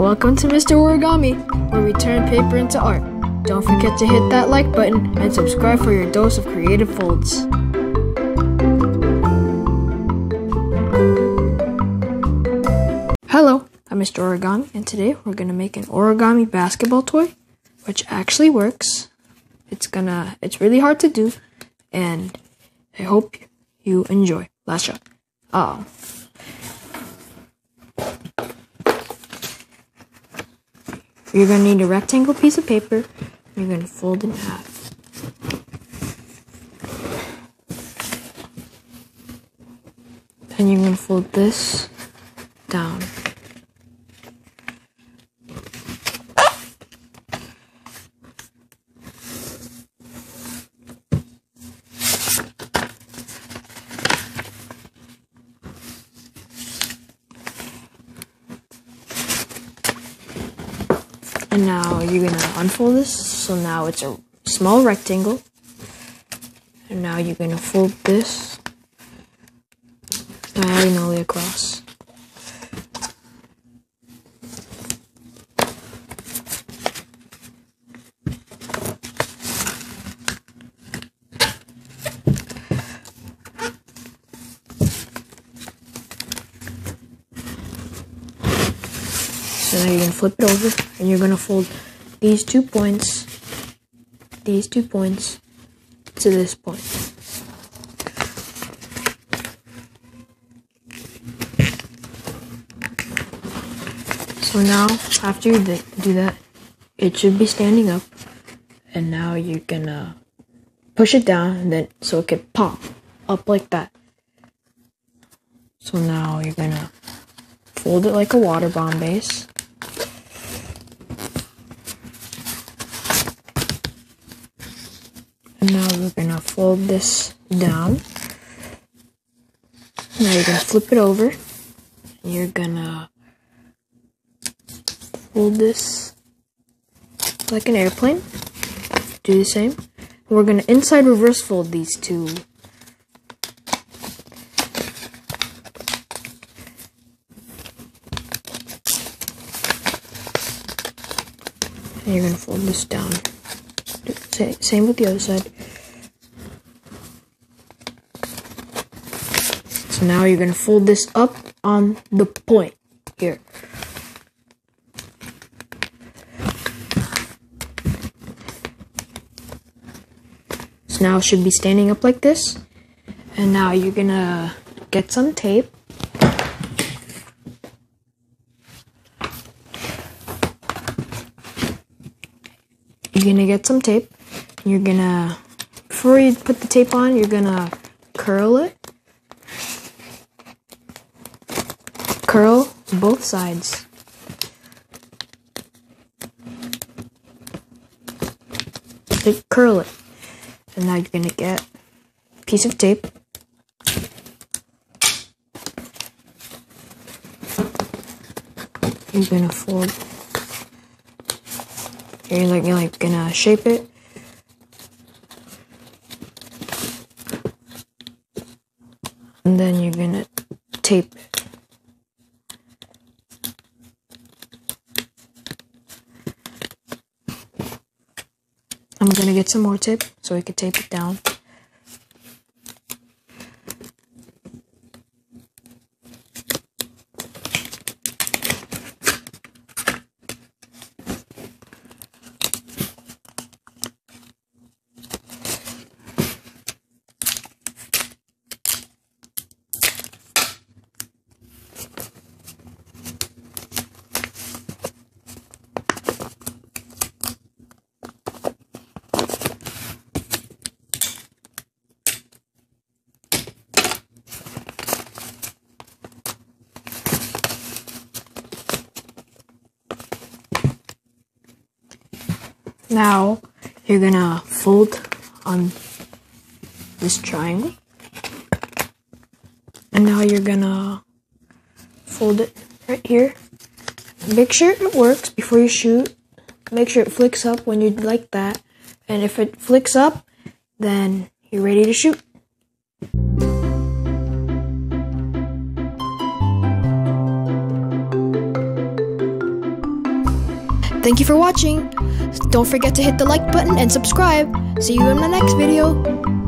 Welcome to Mr. Origami, where we turn paper into art. Don't forget to hit that like button and subscribe for your dose of creative folds. Hello, I'm Mr. Origami, and today we're gonna make an origami basketball toy, which actually works. It's gonna, it's really hard to do, and I hope you enjoy. Last shot. Oh. You're gonna need a rectangle piece of paper. You're gonna fold it in half. Then you're gonna fold this down. And now you're gonna unfold this. So now it's a small rectangle. And now you're gonna fold this diagonally across. So now you're gonna flip it over and you're gonna fold these two points, these two points to this point. So now, after you do that, it should be standing up, and now you're gonna push it down, and then so it can pop up like that. So now you're gonna fold it like a water bomb base. Now we're gonna fold this down. Now you're gonna flip it over. You're gonna fold this like an airplane. Do the same. We're gonna inside reverse fold these two. And you're gonna fold this down. Same with the other side. So now you're gonna fold this up on the point here. So now it should be standing up like this. And now you're gonna get some tape. You're gonna get some tape. You're gonna, before you put the tape on, you're gonna curl it. Curl both sides. Curl it. And now you're gonna get a piece of tape. You're gonna fold. You're like you're like gonna shape it. And then you're gonna tape. I'm gonna get some more tape so we can tape it down. Now you're gonna fold on this triangle. And now you're gonna fold it right here. Make sure it works before you shoot. Make sure it flicks up when you like that. And if it flicks up, then you're ready to shoot? Thank you for watching. Don't forget to hit the like button and subscribe. See you in the next video.